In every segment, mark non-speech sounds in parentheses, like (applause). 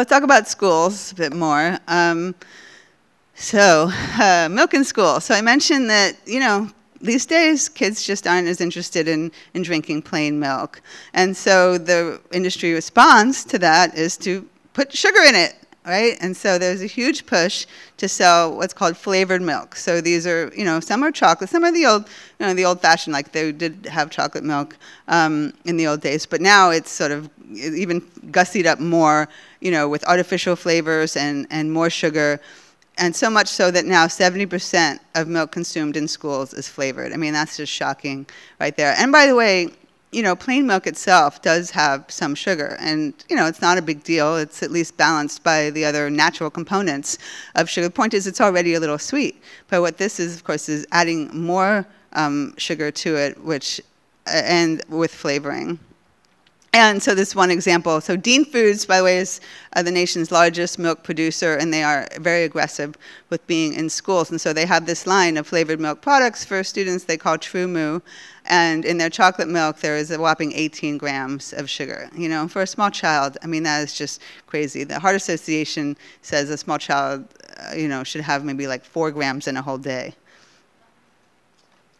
Let's talk about schools a bit more. Um, so, uh, milk in school. So I mentioned that, you know, these days kids just aren't as interested in, in drinking plain milk. And so the industry response to that is to put sugar in it, right? And so there's a huge push to sell what's called flavored milk. So these are, you know, some are chocolate, some are the old, you know, the old-fashioned, like they did have chocolate milk um, in the old days. But now it's sort of even gussied up more, you know, with artificial flavors and, and more sugar and so much so that now 70% of milk consumed in schools is flavored. I mean, that's just shocking right there. And by the way, you know, plain milk itself does have some sugar, and you know, it's not a big deal. It's at least balanced by the other natural components of sugar. The point is, it's already a little sweet. But what this is, of course, is adding more um, sugar to it, which and with flavoring. And so this one example. So Dean Foods, by the way, is uh, the nation's largest milk producer, and they are very aggressive with being in schools. And so they have this line of flavored milk products for students they call TruMoo. And in their chocolate milk, there is a whopping 18 grams of sugar. You know, for a small child, I mean, that is just crazy. The Heart Association says a small child, uh, you know, should have maybe like four grams in a whole day.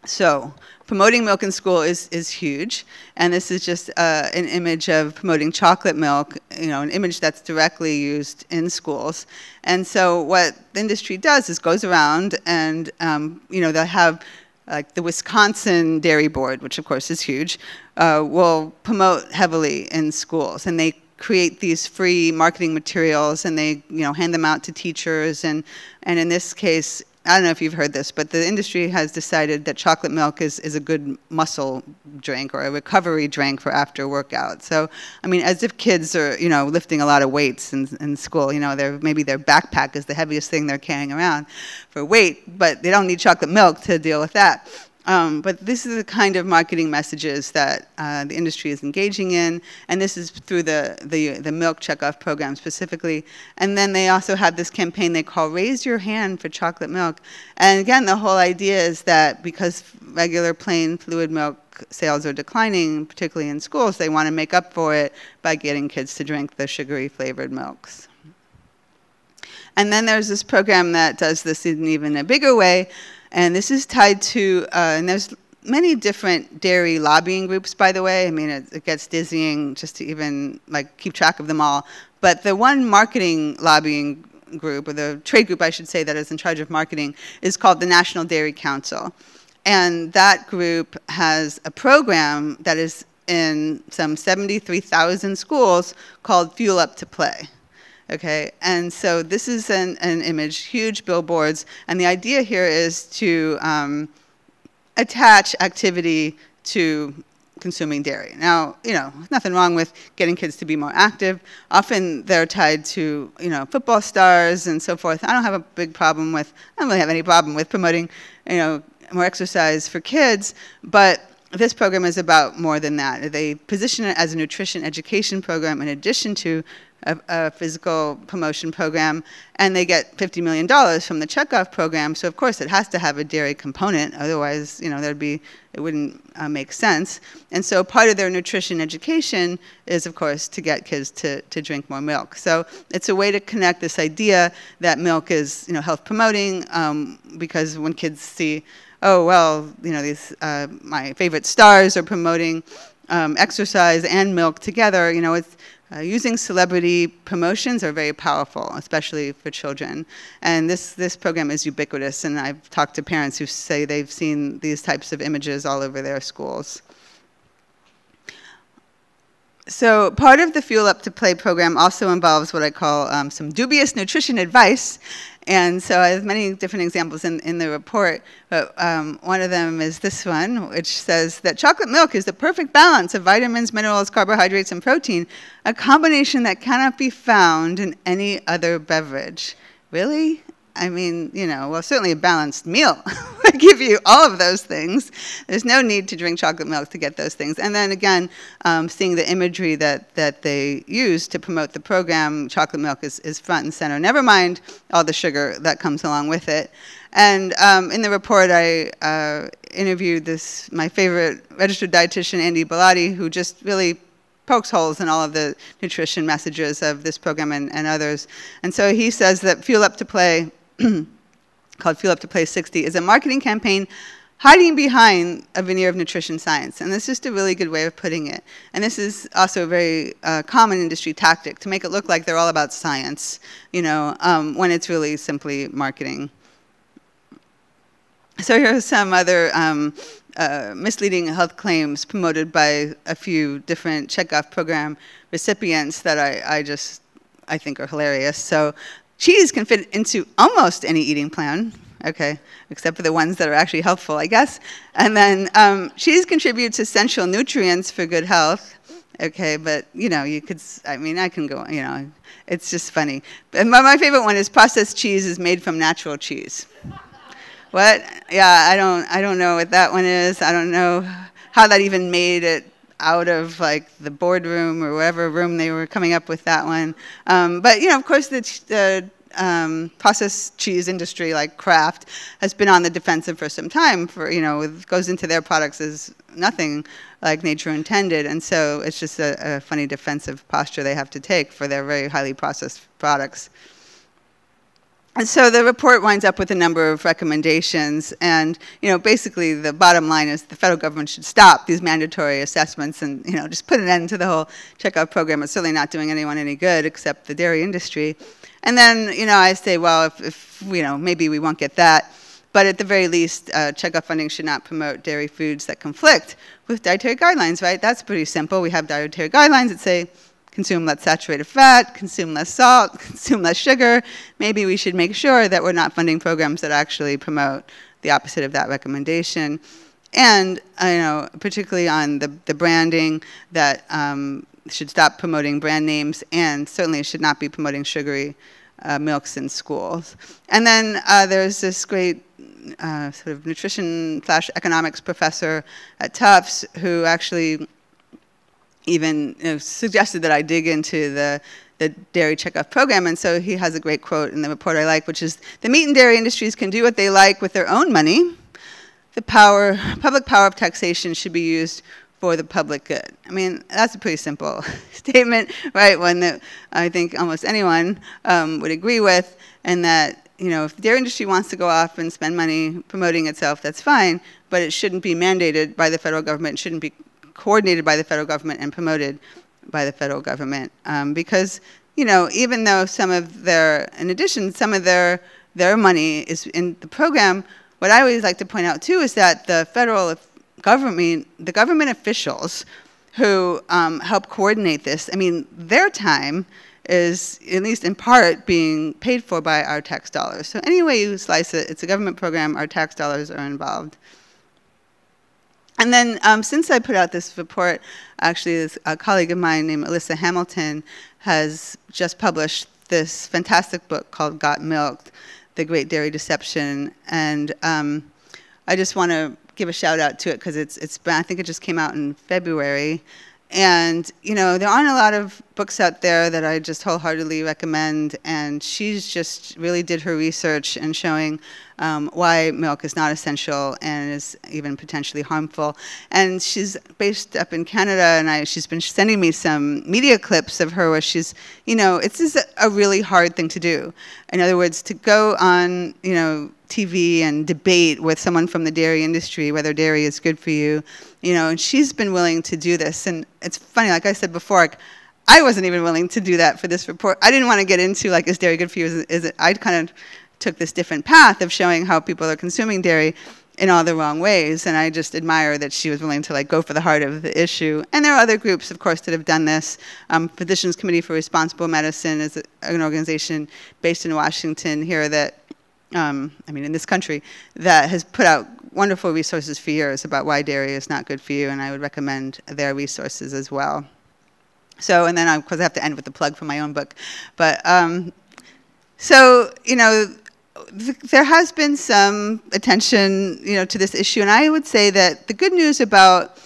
So promoting milk in school is, is huge. And this is just uh, an image of promoting chocolate milk, you know, an image that's directly used in schools. And so what the industry does is goes around and, um, you know, they'll have like the Wisconsin Dairy Board, which of course is huge, uh, will promote heavily in schools. And they create these free marketing materials and they you know hand them out to teachers and and in this case I don't know if you've heard this, but the industry has decided that chocolate milk is, is a good muscle drink or a recovery drink for after workout. So, I mean, as if kids are, you know, lifting a lot of weights in, in school. You know, maybe their backpack is the heaviest thing they're carrying around for weight, but they don't need chocolate milk to deal with that. Um, but this is the kind of marketing messages that uh, the industry is engaging in, and this is through the, the, the milk checkoff program specifically. And then they also have this campaign they call Raise Your Hand for Chocolate Milk. And again, the whole idea is that because regular plain fluid milk sales are declining, particularly in schools, they want to make up for it by getting kids to drink the sugary flavored milks. And then there's this program that does this in even a bigger way, and this is tied to, uh, and there's many different dairy lobbying groups, by the way. I mean, it, it, gets dizzying just to even like keep track of them all. But the one marketing lobbying group, or the trade group, I should say, that is in charge of marketing, is called the National Dairy Council. And that group has a program that is in some 73,000 schools called Fuel Up to Play. Okay, and so this is an, an image, huge billboards, and the idea here is to um, attach activity to consuming dairy. Now, you know, nothing wrong with getting kids to be more active. Often they're tied to, you know, football stars and so forth. I don't have a big problem with, I don't really have any problem with promoting, you know, more exercise for kids, but this program is about more than that. They position it as a nutrition education program in addition to a, a, physical promotion program, and they get $50 million from the checkoff program. So of course it has to have a dairy component, otherwise, you know, there'd be it wouldn't uh, make sense. And so part of their nutrition education is, of course, to get kids to, to drink more milk. So it's a way to connect this idea that milk is, you know, health promoting, um, because when kids see, oh well, you know, these uh, my favorite stars are promoting um, exercise and milk together, you know, it's uh, using celebrity promotions are very powerful, especially for children. And this, this program is ubiquitous, and I've talked to parents who say they've seen these types of images all over their schools. So part of the Fuel Up to Play program also involves what I call um, some dubious nutrition advice. And so I have many different examples in, in the report, but um, one of them is this one, which says that chocolate milk is the perfect balance of vitamins, minerals, carbohydrates, and protein, a combination that cannot be found in any other beverage. Really? I mean, you know, well, certainly a balanced meal (laughs) would give you all of those things. There's no need to drink chocolate milk to get those things. And then again, um, seeing the imagery that, that they use to promote the program, chocolate milk is, is front and center. Never mind all the sugar that comes along with it. And um, in the report, I uh, interviewed this my favorite registered dietitian, Andy Bellatti, who just really pokes holes in all of the nutrition messages of this program and, and others. And so he says that Fuel Up to Play, called Fuel Up to Play 60, is a marketing campaign hiding behind a veneer of nutrition science. And this is just a really good way of putting it. And this is also a very uh, common industry tactic to make it look like they're all about science, you know, um, when it's really simply marketing. So here are some other um, uh, misleading health claims promoted by a few different checkoff program recipients that I, I just, I think are hilarious. So cheese can fit into almost any eating plan, okay, except for the ones that are actually helpful, I guess. And then um, cheese contributes essential nutrients for good health. Okay, but you know, you could, I mean, I can go, you know, it's just funny. And my, my favorite one is processed cheese is made from natural cheese. what? Yeah, I don't, I don't know what that one is. I don't know how that even made it out of like the boardroom or whatever room they were coming up with that one. Um, but you know, of course, the, the um, processed cheese industry like Kraft has been on the defensive for some time. For you know, goes into their products as nothing like nature intended, and so it's just a, a funny defensive posture they have to take for their very highly processed products. And so the report winds up with a number of recommendations, and you know, basically the bottom line is the federal government should stop these mandatory assessments and you know just put an end to the whole checkoff program. It's certainly not doing anyone any good except the dairy industry. And then, you know, I say, well, if, if you know, maybe we won't get that. But at the very least, uh, checkoff funding should not promote dairy foods that conflict with dietary guidelines, right? That's pretty simple. We have dietary guidelines that say consume less saturated fat, consume less salt, (laughs) consume less sugar. Maybe we should make sure that we're not funding programs that actually promote the opposite of that recommendation. And, uh, you know, particularly on the, the branding, that um, should stop promoting brand names and certainly should not be promoting sugary uh, milks in schools. And then uh, there's this great uh, sort of nutrition slash economics professor at Tufts who actually even you know, suggested that I dig into the the dairy checkoff program. And so he has a great quote in the report I like, which is the meat and dairy industries can do what they like with their own money. The power, public power of taxation should be used for the public good. I mean, that's a pretty simple (laughs) statement, right? One that I think almost anyone um, would agree with, and that you know, if the dairy industry wants to go off and spend money promoting itself, that's fine, but it shouldn't be mandated by the federal government. It shouldn't be coordinated by the federal government and promoted by the federal government, um, because you know, even though some of their, in addition, some of their their money is in the program. What I always like to point out too is that the federal government, the government officials who um, help coordinate this, I mean, their time is, at least in part, being paid for by our tax dollars. So any way you slice it, it's a government program, our tax dollars are involved. And then um, since I put out this report, actually a colleague of mine named Alissa Hamilton has just published this fantastic book called Got Milked, The Great Dairy Deception. And um, I just want to give a shout out to it because it's it's I think it just came out in February, and you know there aren't a lot of books out there that I just wholeheartedly recommend. And she's just really did her research and showing um, why milk is not essential and is even potentially harmful. And she's based up in Canada, and I, she's been sending me some media clips of her where she's, you know, it's just a really hard thing to do. In other words, to go on, you know, TV and debate with someone from the dairy industry whether dairy is good for you, you know, and she's been willing to do this. And it's funny, like I said before, like, I wasn't even willing to do that for this report. I didn't want to get into like, is dairy good for you? Is, is it? I kind of took this different path of showing how people are consuming dairy in all the wrong ways. And I just admire that she was willing to like go for the heart of the issue. And there are other groups, of course, that have done this. Um, Physicians Committee for Responsible Medicine is an organization based in Washington here that, um, I mean, in this country, that has put out wonderful resources for years about why dairy is not good for you. And I would recommend their resources as well. So, and then of course I have to end with the plug for my own book. But um, so, you know, there has been some attention, you know, to this issue, and I would say that the good news about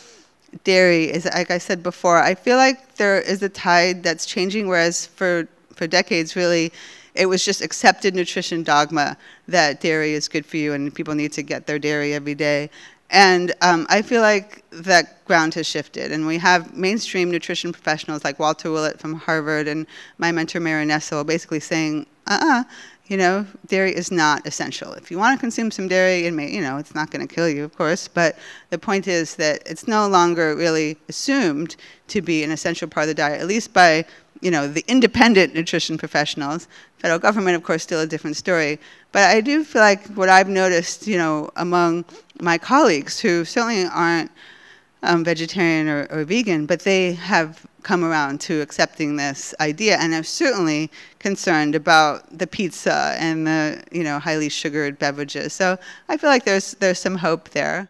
dairy is, like I said before, I feel like there is a tide that's changing, whereas for for decades, really, it was just accepted nutrition dogma that dairy is good for you and people need to get their dairy every day. And um, I feel like that ground has shifted, and we have mainstream nutrition professionals like Walter Willett from Harvard and my mentor Marion Nestle basically saying, uh-uh, you know, dairy is not essential. If you want to consume some dairy, it may, you know, it's not going to kill you, of course, but the point is that it's no longer really assumed to be an essential part of the diet, at least by, you know, the independent nutrition professionals. Federal government, of course, still a different story. But I do feel like what I've noticed, you know, among my colleagues who certainly aren't um, vegetarian or, or vegan, but they have come around to accepting this idea and are certainly concerned about the pizza and the you know highly sugared beverages. So I feel like there's there's some hope there.